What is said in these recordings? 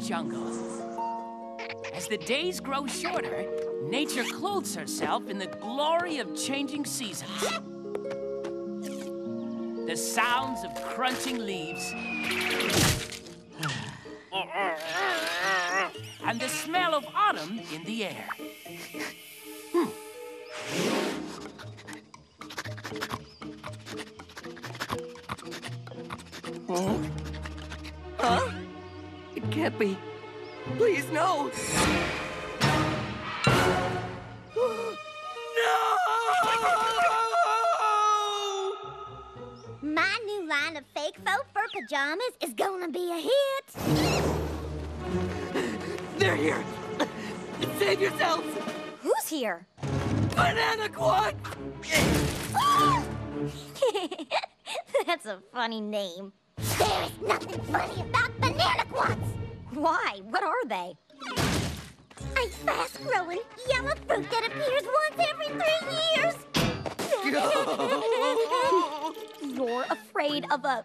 jungle. As the days grow shorter, nature clothes herself in the glory of changing seasons. The sounds of crunching leaves. and the smell of autumn in the air. Oh? Can't be. Please, no! no! My new line of fake faux fur pajamas is gonna be a hit. They're here! Save yourselves! Who's here? Bananaquat! That's a funny name. There is nothing funny about bananaquats. Why? What are they? A fast-growing yellow fruit that appears once every three years. You're afraid of a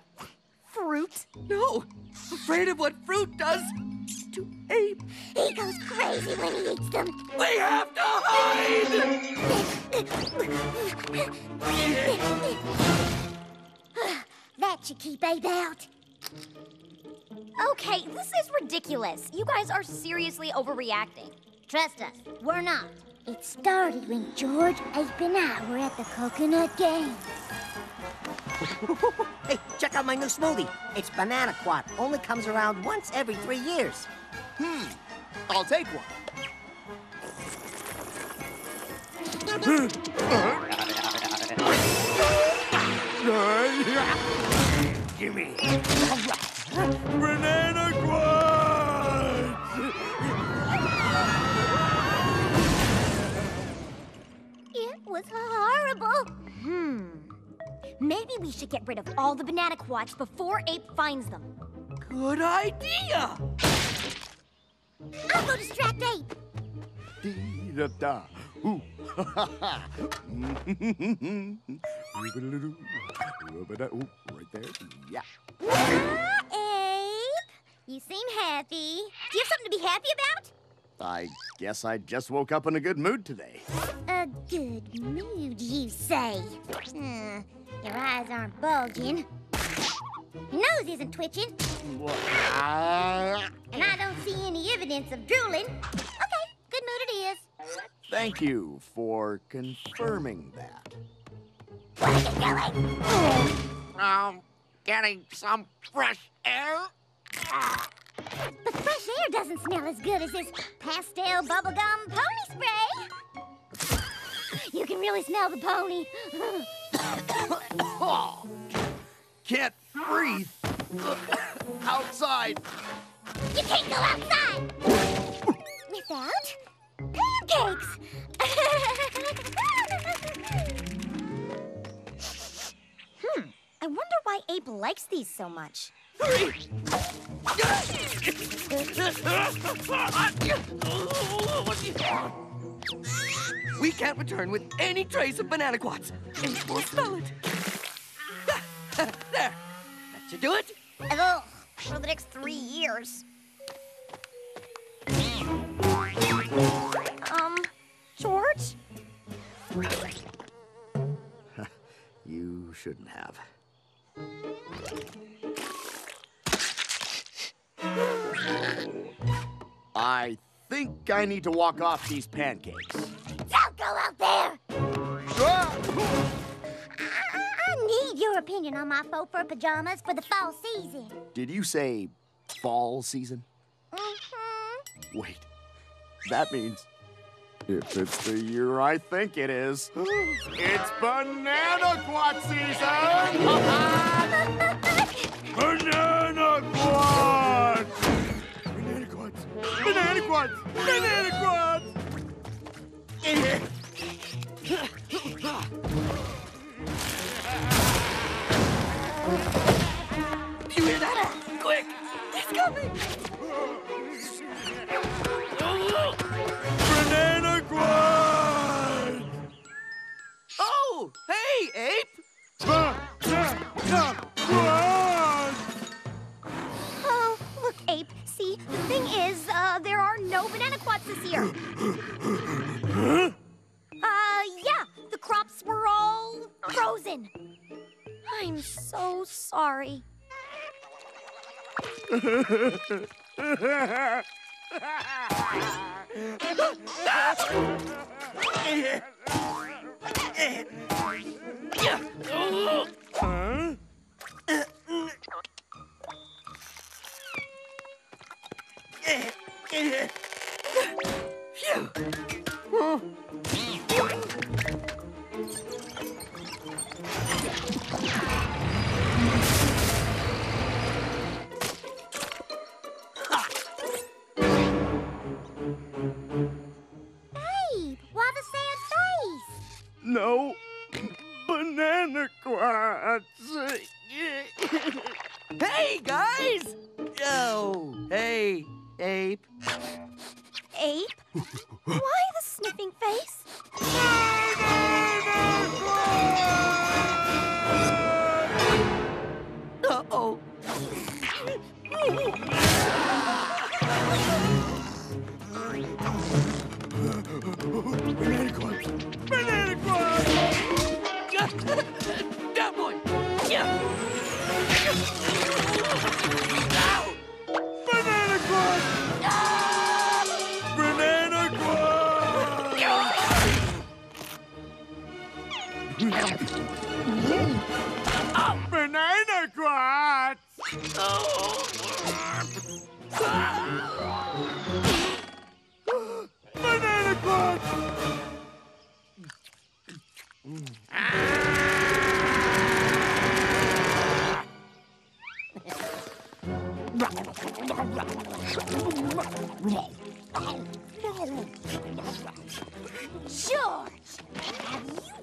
fruit? No! Afraid of what fruit does to ape. He goes crazy when he eats them. We have to hide! that should keep Ape out. Okay, this is ridiculous. You guys are seriously overreacting. Trust us, we're not. It started when George, Ape, and I were at the coconut game. hey, check out my new smoothie. It's bananaquat. Only comes around once every three years. Hmm. I'll take one. Gimme. Banana quads! It was horrible. Hmm. Maybe we should get rid of all the bananaquats before Ape finds them. Good idea! I'll go distract Ape. Dee-da-da. Ooh. Right there. Yeah. Ape, you seem happy. Do you have something to be happy about? I guess I just woke up in a good mood today. A good mood, you say? Hmm, your eyes aren't bulging. Your nose isn't twitching. And I don't see any evidence of drooling. Okay, good mood it is. Thank you for confirming that. What are you doing? Um, getting some fresh air? But fresh air doesn't smell as good as this pastel bubblegum pony spray. You can really smell the pony. Oh, can't breathe. Outside. You can't go outside without pancakes. Ape likes these so much. We can't return with any trace of bananaquats. And we'll smell it. there. That should do it. Ugh, for the next three years. Um, George? You shouldn't have. Think I need to walk off these pancakes. Don't go out there. Ah! I, I need your opinion on my faux fur pajamas for the fall season. Did you say fall season? Mm-hmm. Wait, that means if it's the year I think it is, it's bananaquat season! Banana Banana quads! Frozen. I'm so sorry.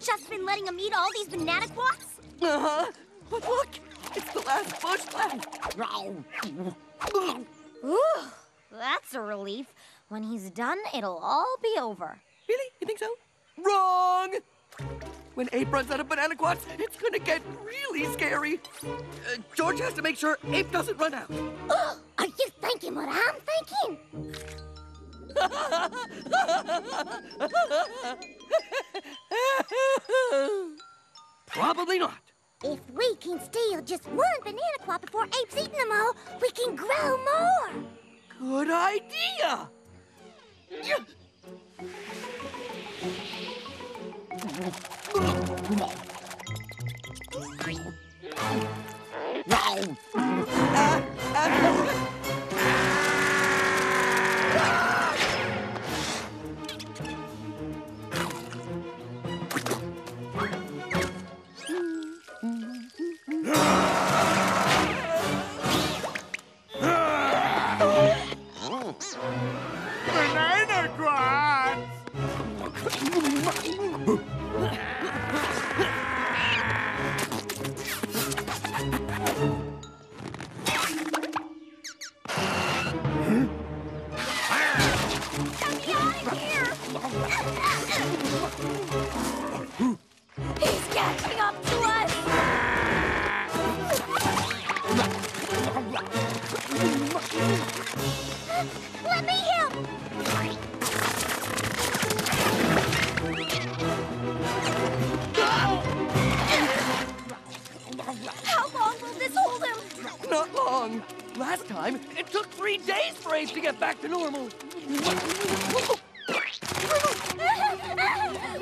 just been letting him eat all these bananaquats? Uh-huh. But look, it's the last bush left. Ooh, that's a relief. When he's done, it'll all be over. Really? You think so? Wrong! When Ape runs out of bananaquats, it's gonna get really scary. Uh, George has to make sure Ape doesn't run out. Oh, Are you thinking what I'm thinking? Probably not. If we can steal just one bananaquat before Ape's eating them all, we can grow more. Good idea. Yeah. Ah,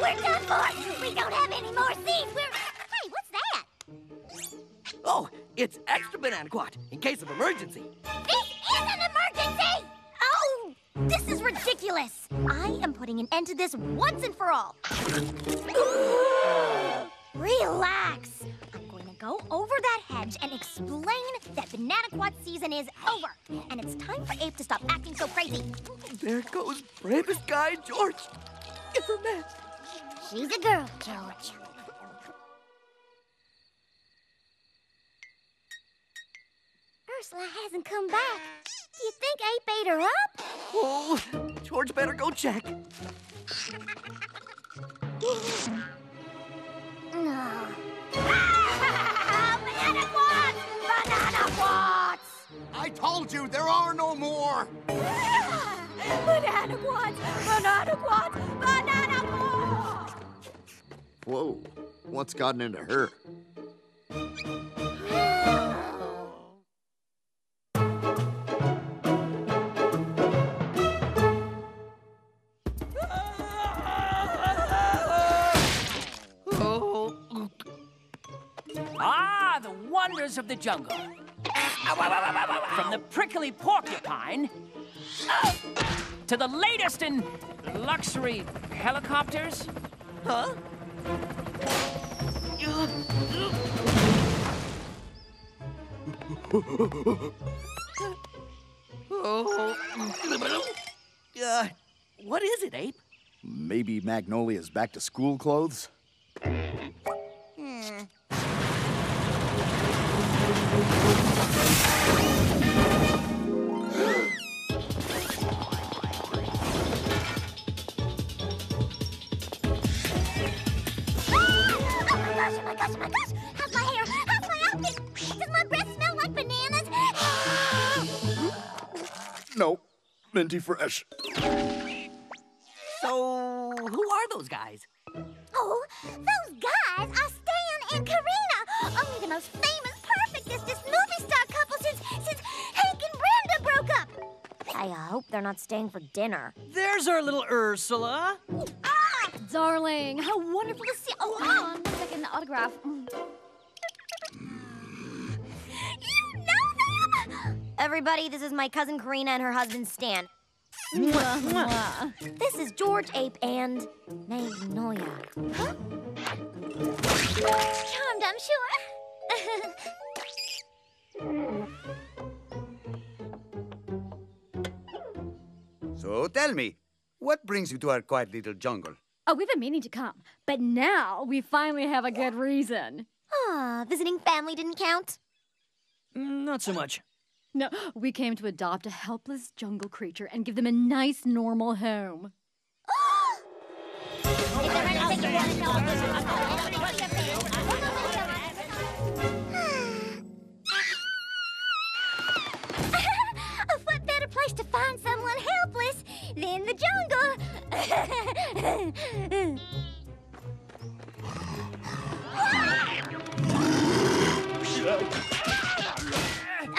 done for. We don't have any more seeds. We're. Hey, what's that? Oh, it's extra bananaquat in case of emergency. This is an emergency. Oh, this is ridiculous. I am putting an end to this once and for all. Relax. I'm going to go over that hedge and explain that bananaquat season is over. And it's time for Ape to stop acting so crazy. There goes bravest guy, George. Ever met. She's a girl, George. Ursula hasn't come back. Do you think Ape ate her up? Oh, George better go check. No. banana quads! Banana quads! I told you there are no more! Bananaquats! Banana quads! Banana! Whoa, what's gotten into her? Oh, Ah, the wonders of the jungle. From the prickly porcupine uh, to the latest in luxury helicopters. huh? Oh. Uh, what is it, Ape? Maybe Magnolia's back to school clothes? Oh gosh, oh my gosh, oh my gosh! How's my hair? How's my outfit? Does my breath smell like bananas? No, minty fresh. So, who are those guys? oh, those guys are Stan and Karina! Only the most famous, perfectest movie star couple since, since Hank and Brenda broke up! I hope they're not staying for dinner. There's our little Ursula. Ah! Darling, how wonderful to see. Oh, autograph. Mm. You know them? Everybody, this is my cousin Karina and her husband Stan. Mwah, mwah. This is George Ape and Magnolia. Huh? Charmed, I'm sure. So tell me, what brings you to our quiet little jungle? Oh, we've been meaning to come, but now we finally have a good reason. Ah, visiting family didn't count. Mm, Not so much. No, we came to adopt a helpless jungle creature and give them a nice, normal home.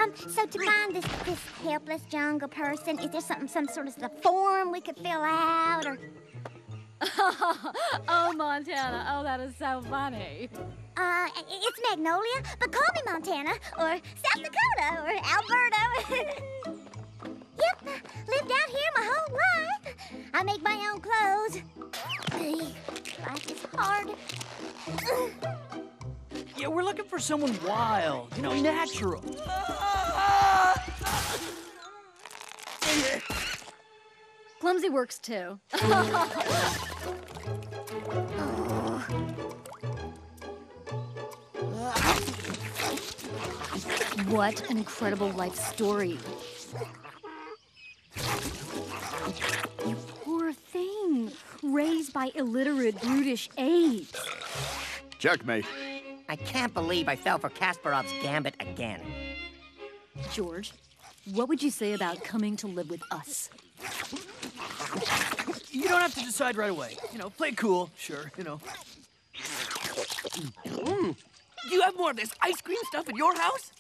Um, so to find this this helpless jungle person, is there something, some sort of the form we could fill out, or oh, Montana. Oh, that is so funny. uh, it's Magnolia, but call me Montana or South Dakota or Alberta. yep, lived out here my whole life. I make my own clothes. Life is hard. Yeah, we're looking for someone wild, you know, natural. Clumsy works too. what an incredible life story. Raised by illiterate, brutish apes. Checkmate. I can't believe I fell for Kasparov's gambit again. George, what would you say about coming to live with us? You don't have to decide right away. You know, play cool, sure, you know. Do you have more of this ice cream stuff in your house?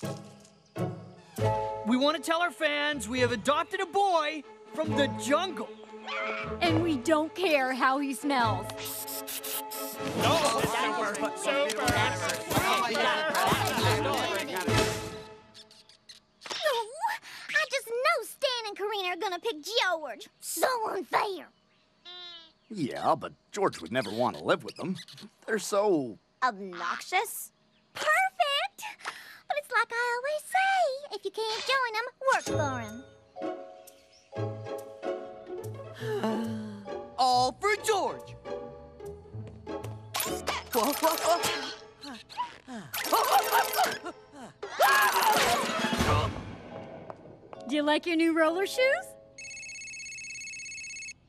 We want to tell our fans we have adopted a boy from the jungle. And we don't care how he smells. No, I just know Stan and Karina are gonna pick George. So unfair. Yeah, but George would never want to live with them. They're so. Obnoxious? Perfect! But it's like I always say if you can't join them, work for them. All for George. Whoa, whoa, whoa. Do you like your new roller shoes?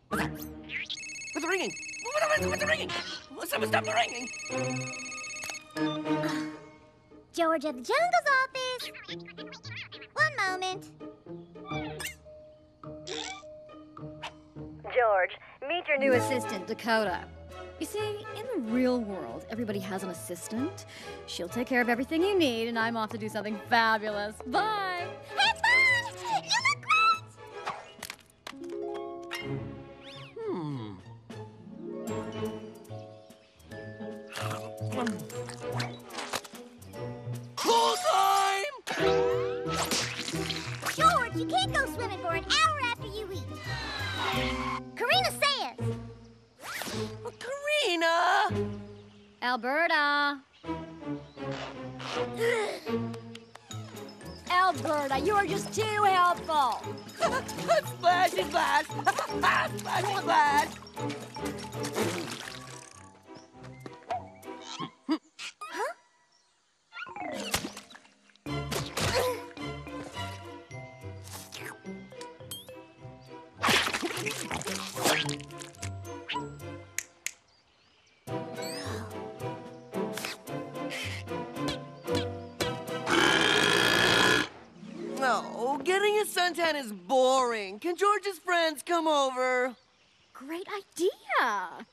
What's ringing? What's, what's ringing? Someone stop the ringing. George at the Jungle's office. One moment. Meet your new assistant, Dakota. You see, in the real world, everybody has an assistant. She'll take care of everything you need, and I'm off to do something fabulous. Bye! Alberta! You are just too helpful! splash splash! splash splash! A is boring. Can George's friends come over? Great idea!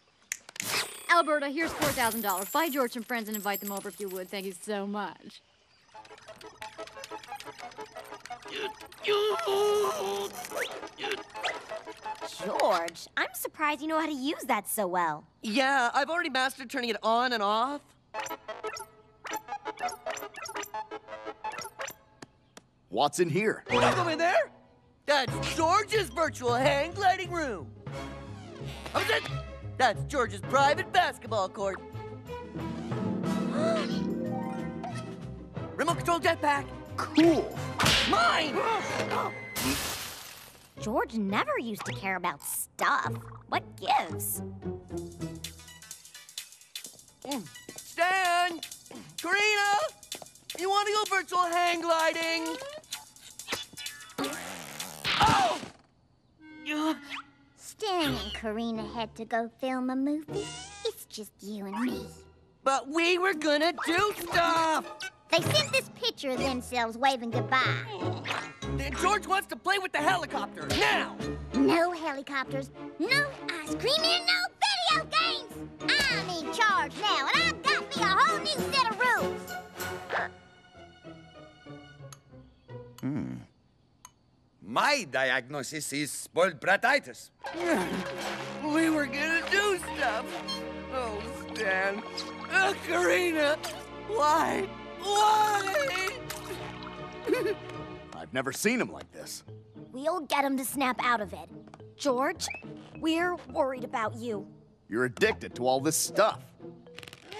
Alberta, here's $4,000. Buy George some friends and invite them over if you would. Thank you so much. George, I'm surprised you know how to use that so well. Yeah, I've already mastered turning it on and off. What's in here? Don't go in there! That's George's virtual hang gliding room. How's it? That's George's private basketball court. Remote control jetpack. Cool. Mine! George never used to care about stuff. What gives? Mm. Stan! Karina! You want to go virtual hang gliding? Oh! Stan and Karina had to go film a movie. It's just you and me. But we were gonna do stuff! They sent this picture of themselves waving goodbye. Then George wants to play with the helicopter. Now! No helicopters, no ice cream, and no video games! I'm in charge now, My diagnosis is spoiled bratitis. We were gonna do stuff. Oh, Stan. Uh, Karina! Why? Why? I've never seen him like this. We'll get him to snap out of it. George, we're worried about you. You're addicted to all this stuff.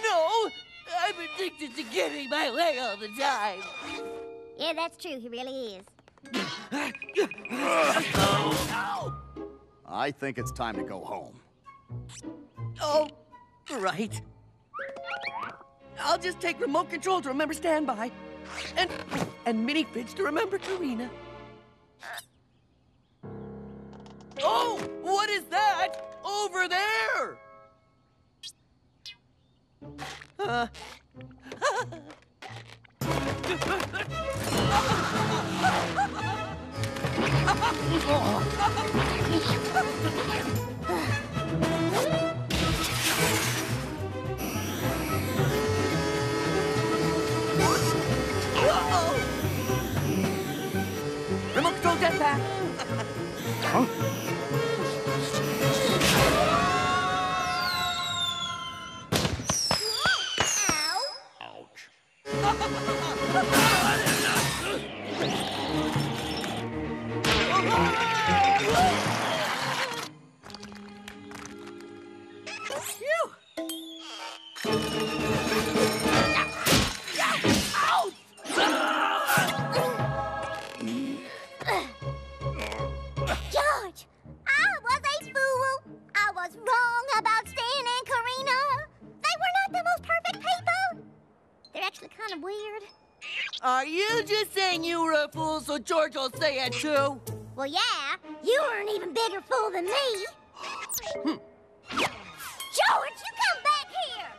No! I'm addicted to getting my way all the time. Yeah, that's true. He really is. I think it's time to go home. Oh, right. I'll just take remote control to remember Stan by. And and mini fridge to remember Karina. Oh, what is that? Over there! Uh. Remote control jetpack. Huh? George, wrong about Stan and Karina. They were not the most perfect people. They're actually kind of weird. Are you just saying you were a fool so George will say it too? Well, yeah, you were an even bigger fool than me. George, you come back here.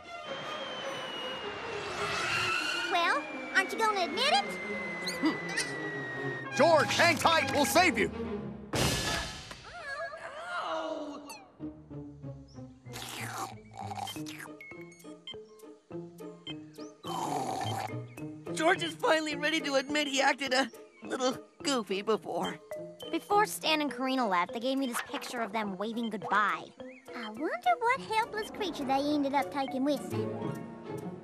Well, aren't you going to admit it? George, hang tight. We'll save you. George is finally ready to admit he acted a little goofy before. Before Stan and Karina left, they gave me this picture of them waving goodbye. I wonder what helpless creature they ended up taking with them.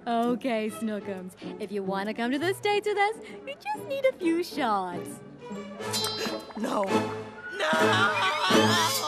Okay, Snookums. If you want to come to the States with us, you just need a few shots. No. No!